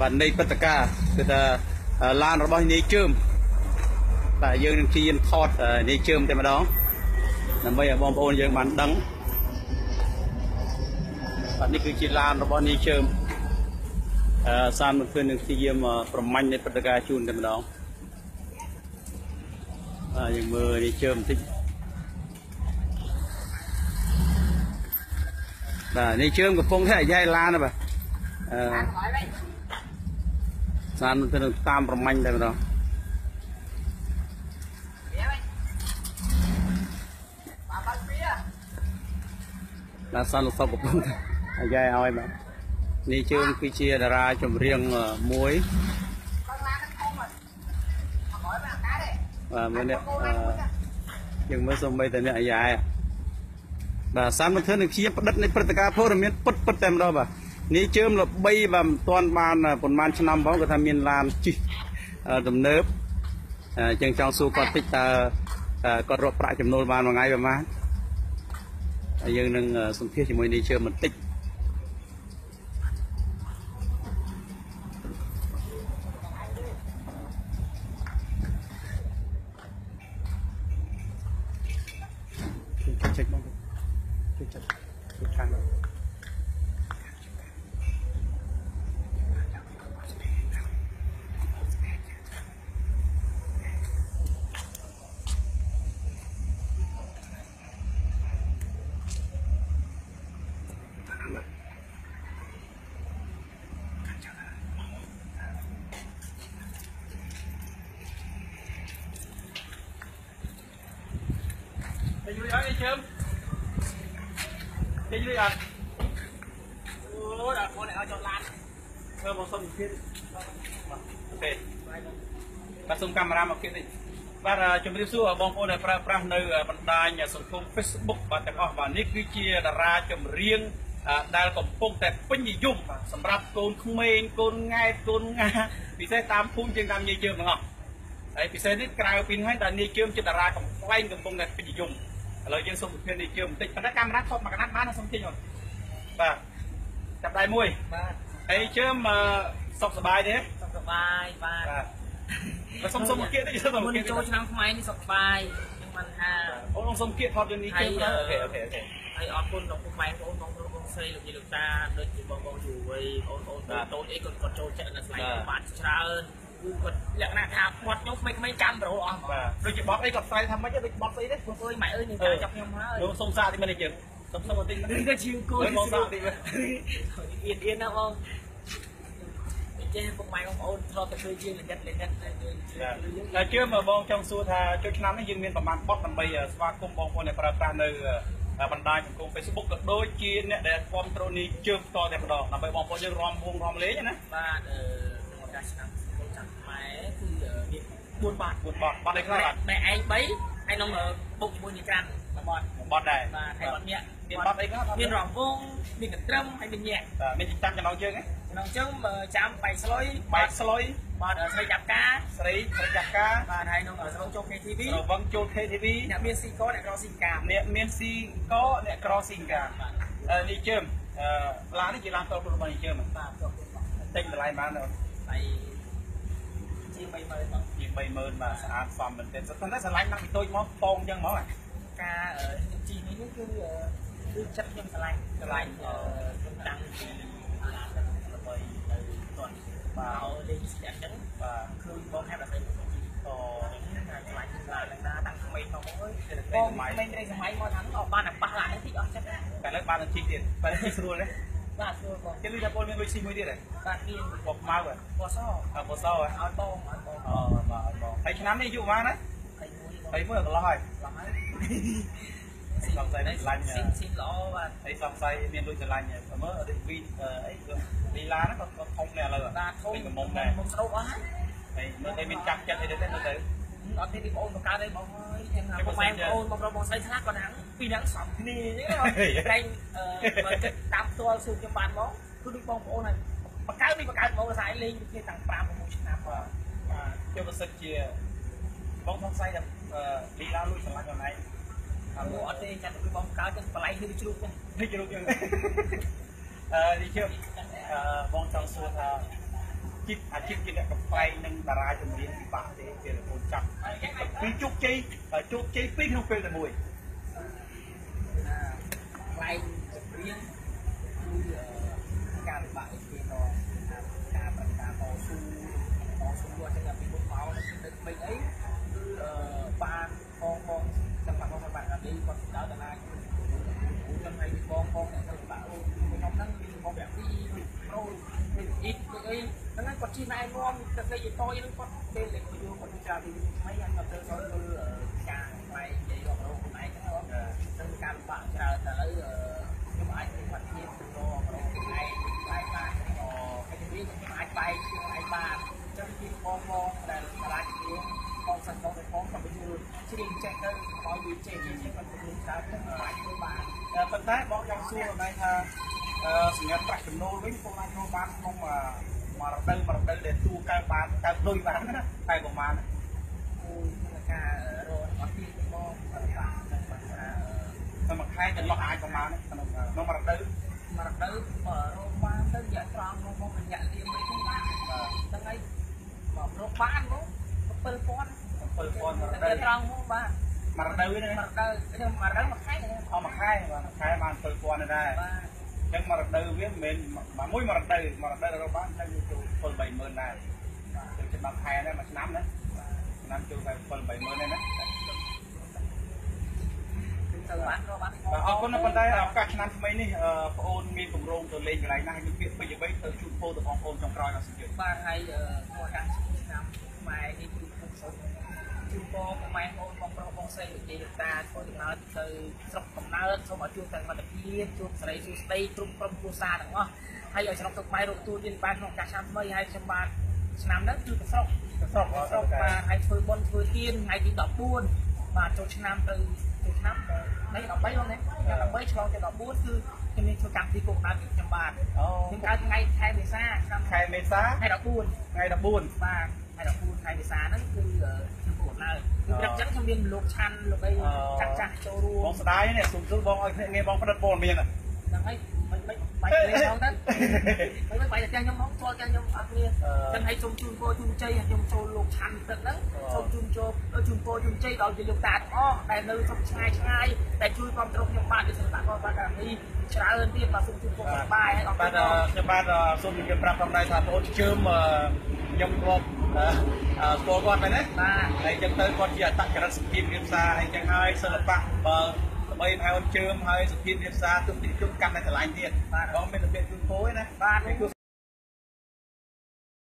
បាទនៃព្រឹត្តិការណ៍គឺថាឡានរបស់នាយជើមបាទយើងនឹងជៀនថតនាយជើមតែម្ដងដើម្បីឲ្យបងប្អូនយើងបានដឹងបាទនេះគឺជាឡានរបស់នាយជើមអឺសានមកឃើញនឹងព្យាយាមប្រមាញ់នៃព្រឹត្តិការណ៍ជូនតែម្ដងបាទយើងមើលនាយជើមបន្តិចបាទនាយជើមកំពុងតែអាយ៉ៃឡានណាបាទអឺ សានទៅនឹងតាមប្រមាញ់តែម្ដងបាទសានលោកសុកកំពុងតែអាយ៉ៃឲ្យបាទនេះជើងគឺជាតារាចម្រៀងមួយបាទមើលនេះអឺយើងមើលសំបីតែនេះអាយ៉ៃបាទសានមកធ្វើនឹងជាផ្ដិតនៃព្រឹត្តិការណ៍ព័ត៌មានពិតពិតតែម្ដងបាទ នេះជើមល្បីបាទមិនទាន់បានប្រហែលឆ្នាំផងគាត់ថាមានឡានជិះទំនើបអញ្ចឹងចង់សួរគាត់តិចតើគាត់រកប្រាក់ចំណូលបានមួយថ្ងៃប្រហែលហើយយើងនឹងសម្ភាសជាមួយនេះជើមបន្តិចចេញមកជួយចាត់ជួយខាងមក ទៅយូរហើយជើមទៅយូរអត់អូយដល់ខ្លួនឲ្យចុះឡានធ្វើមកសុំទៀតអូខេបាទសុំកាមេរ៉ាមកទៀតតិចបាទជំរាបសួរបងប្អូនដែលប្រើប្រាស់នៅបណ្ដាញសង្គម Facebook បាទទាំងអស់បាទនេះគឺជាតារាចម្រៀងដែលកំពុងតែពេញនិយមបាទសម្រាប់កូនក្មេងកូនង៉ែតកូនងាពិសេសតាមភូមិជាងតាមយាយជើមទាំងអស់ហើយពិសេសនេះក្រៅពីនេះហើយដែលនាយជើមជាតារាកំ pl ែងកំពុងតែពេញនិយម ឥឡូវយើងសូមវិភាគនាយជើមបន្តិចប៉ុន្តែកាមេរ៉ាថតមកកណាត់បានសូមជិញអូនបាទចាប់ដៃមួយបាទហើយជើមសុខសប្បាយទេសុខសប្បាយបាទបាទបាទសុំសុំមកគៀកតិចសុំមុមកនគៀកចូលឆ្នាំថ្មីនេះសុខសប្បាយខ្ញុំបានថាអូនសុំគៀកថតយើងនេះជើម OK OK OKហើយអរគុណដល់ពុកម៉ែបងប្អូនបងប្អូនបងស្រីលោកយាយលោកតាដូចជាបងបងយុវ័យបងប្អូនតូចអីគាត់គាត់ចូលចិត្តនៅស្លាយបានច្រើន គឺគាត់លក្ខណៈថាបាត់ខ្ញុំក្មេងៗចាំប្រូអស់បាទដូចជាបត់អីគាត់ផ្សាយថាម៉េចដូចបត់ស្អីទេពួកអើយម៉ែអើយនឹងតាមចាប់ខ្ញុំហើយលោកសុំសារតិចមើលនេះជើមសុំសុំបន្តិចមើលនេះក៏ជាងគូមើលបងសារតិចមើលអៀនអៀនណាបងចេះពុកម៉ែបងប្អូនធ្លាប់តែឃើញជាងលិតលិតតែជឿមកបងចង់សួរថាចុចឆ្នាំនេះយើងមានប្រមាណបត់ដើម្បីស្វាគមន៍បងប្អូនដែលប្រើប្រាស់នៅបណ្ដាញសង្គម Facebook ក៏ដូចជាអ្នកដែលគ្រប់គ្រងនេះជើងផ្ទាល់តែម្ដងដើម្បីបងប្អូនយើងរំវងរំលេងណាបាទអឺក្នុងឱកាសឆ្នាំចូលចាំ ខ្មែរគឺមាន4បាត់មួយបត់បត់អីខ្លះបាទតែឯង3ហើយក្នុងបុកជាមួយនេះក្រាន់បត់បត់ដែរបាទហើយបត់ញាក់មានបត់អីខ្លះមានរងវងមានកន្ត្រឹមហើយមានញាក់មានចាំចំណងជើងហ៎ក្នុងចឹងចាំបែកស្លុយបែកស្លុយបាទស្រីចាប់ការស្រីស្រីចាស់ការបាទហើយក្នុងស្រុកចូល KTV រវឹងចូល KTV អ្នកមានស៊ីកអ្នកក្រស៊ីកាមអ្នកមានស៊ីកអ្នកក្រស៊ីងការនេះជើមអឺឡាននេះជាឡានតលខ្លួនរបស់នេះជើមបាទចូលទៅបាទទិញតម្លៃបានដល់ហើយ ជាង30000បាទជាង30000បាទស្អាតសមមែនទែនតែស្រឡាញ់ដាក់ពីតូចមកពងអញ្ចឹងហ្មងការខ្ញុំជីនេះគឺគឺចិត្តខ្ញុំឆ្លាញ់ឆ្លាញ់ខ្ញុំតាំងពីអាឡានដើម្បីទៅទាន់បាទលេងស្ទាក់ចឹងបាទគឺបងហេតុអ្វីខ្ញុំជីតថាឆ្លាញ់ឆ្លាញ់ឡើងណាតាំងក្មេងមកអើយតែបតែងសម័យក្មេងត្រីសម័យមកថាអត់បានតែប៉ះឡាននេះតិចអស់ចិត្តតែលើបាននឹងជីកទៀតបែរជីកស្រួលទេ បាទស្រួលបងគេលឺថាពលមានលុយស៊ីមួយទៀតហ៎បាទមានបបខ្មៅហ៎ពណ៌សអើបសហ៎ឲ្យបងឲ្យបងអូបាទបងហើយឆ្នាំនេះអាយុប៉ុន្មានណាហើយមួយបងហើយមួយកន្លោះហើយឡងហើយសង្ស័យឆ្លាញ់ស៊ីស៊ីល្អបាទហើយសង្ស័យមានលុយឆ្លាញ់មើលរីវីអីលីឡាហ្នឹងក៏ធំដែរឥឡូវបាទធំកំមុំដែរមុំស្រូបអស់ហើយហើយមើលតែមានចាប់ចិត្តអីទៅទៅទៅ អត់ទេពីបងបង្កើតទេបងអើយខ្ញុំថាបងម៉ែបងបងប្រុសបងស្រីខ្លះក៏ហ្នឹងពីហ្នឹងសំគ្នាអញ្ចឹងតែអឺបើគិតតាមផ្ទាល់សួរខ្ញុំបានមកគឺដូចបងប្អូនហើយបង្កើតនេះបង្កើតមកខ្សែលេងគ្នាតាំង5 6ឆ្នាំបាទបាទចូលប្រសិទ្ធជាបងសង្ស័យថាលីឡាលុយឆ្លាញ់ខ្លួនឯងអត់អត់ទេចាត់ពីបងបង្កើតទៅបល័យនេះជ្រូកហ្នឹងនេះជ្រុកយើងអឺនេះជឿអឺបងចង់សួរថា ជីពអាជីពជាអ្នកកំ pl ែងនឹងតារាចម្រៀងពិបាកទេពេលកូនចាប់ពីជោគជ័យជោគជ័យពីរក្នុងពេលតែមួយខ្លែងចម្រៀងគឺការលំបាកគេរង ជិះណែនាំទៅគេយតយហ្នឹងគាត់ពេលលេខយូរគាត់ចាពីថ្មីហ្នឹងគាត់ទៅចូលការខ្លែងនិយាយរបស់ខ្លួនឯងហ្នឹងនឹងការលំបាកច្រើនតែឥឡូវខ្ញុំអាចមានវត្តមានទៅរករកឯងខ្លាយបានអូហើយនេះខ្ញុំអាចបែកខ្លួនឯងបានចឹងពីបងបងដែលឆ្លាតជាងបងសិនបងទៅបងក៏ទៅយល់ជ្រៀងចេះទៅឲ្យវាចេះចេះចេះគាត់ទៅច្រើនទៅអាចធ្វើបានប៉ុន្តែបងចង់សួរបងថាសម្រាប់ប្រាក់ចំណូលវិញបងអាចរកបានក្នុងមួយ រដូវមួយរដូវដែលទូកើតបានកើតលុយបានណាតែប្រហែលគឺការរកអត់ទីបងបាទបាទថាតែមួយខែចន្លោះអាចប្រហែលក្នុងក្នុងមួយរដូវមករដូវបើរកបានទៅរយៈត្រង់មកមករយៈលៀមមិនធំបានហ្នឹងហើយមករកបានមក7000 7000រតែដូវត្រង់មកបាទមួយរដូវនេះមករដូវខ្ញុំមករដូវមួយខែអស់មួយខែបាទមួយខែបាន7000ដែរបាទអញ្ចឹងមួយរដូវវាមិនមែនមួយមួយរដូវមួយរដូវរកបា នតែវាចូល7 30000ដែរបាទទៅច្បាប់ខែដែរមួយឆ្នាំណាឆ្នាំចូលតែ7 30000ដែរណាទៅបានរកបានបាទអរគុណណាស់ប៉ុន្តែឱកាសឆ្នាំថ្មីនេះបងអូនមានគម្រោងទៅលេងកន្លែងណាហើយមានពាក្យពេចន៍អ្វីទៅជូនពរទៅបងប្អូនចុងក្រោយដល់សិនទៀតបាទហើយមកកាំងឆ្នាំខ្មែរនេះគឺខ្ញុំសូមជូនពរខ្មែរបងបងប្រុសបងស្រីវិជាតាធ្វើដំណើរទៅស្រុកកំណើតសូមឲ្យជួបតែមិត្តភាពជួបសេរីសួស្តីគ្រប់ក្រុមគ្រួសារទាំងអស់ ហើយឲ្យស្រុកទឹកខ្មែររកទួលទៀតបានក្នុងឱកាសឆ្នាំថ្មីហើយខ្ញុំបាទឆ្នាំនេះគឺទៅស្រុកស្រុកស្រុកបាទហើយធ្វើបុណ្យធ្វើទានថ្ងៃទី14បាទចូលឆ្នាំទៅចូលឆ្នាំនេះ13ហ្នឹងណា13ឆ្លងទៅ14គឺខ្ញុំមានធ្វើកម្មវិធីគោកដើមខ្ញុំបាទអូខ្ញុំកើតថ្ងៃខែមេសាឆ្នាំខែមេសាថ្ងៃ14ថ្ងៃ14បាទថ្ងៃ14ខែមេសាហ្នឹងគឺខ្ញុំពុកឡើងគឺព្រឹកចឹងខ្ញុំមានលោកឆាន់លោកអីចាស់ចាស់ចូលរួមបងស្ដាយនេះសុំសួរបងឲ្យគ្នាងារបងផ្ដិតព័ត៌មានហ្នឹងហើយ មិនមិនបាយលេងផងទៅមិនមិនបាយតែខ្ញុំមកចូលតែខ្ញុំអត់មានចឹងឲ្យសូមជូនពរជូនជ័យខ្ញុំចូលលោកឆាន់ទឹកហ្នឹងសូមជូនចូលជូនពរជូនជ័យដល់ជាលោកតាទាំងអស់ដែលនៅស្រុកឆ្ងាយឆ្ងាយដែលជួយគ្រប់គ្រងខ្ញុំបាទជាសិល្បករបាទកានេះច្រើនទៀតបាទសូមជូនពរសុខបាយហើយអរគុបាទណដល់ខ្ញុំបាទសូមជម្រាបប្រាប់ផងដែរថាបងអូនជើមខ្ញុំរាប់ស្គាល់គាត់ហើយណាបាទហើយចឹងទៅគាត់ជាអត្តចរិតសុភាពរៀបសារហើយចឹងហើយសិល្បៈបើ បីឲ្យអូនជើមហើយសុភាពរៀបសារទុកទីជុំកាន់តែឆ្លាញ់ទៀតបងមានរបៀបជូនពរឯណាបាទគឺ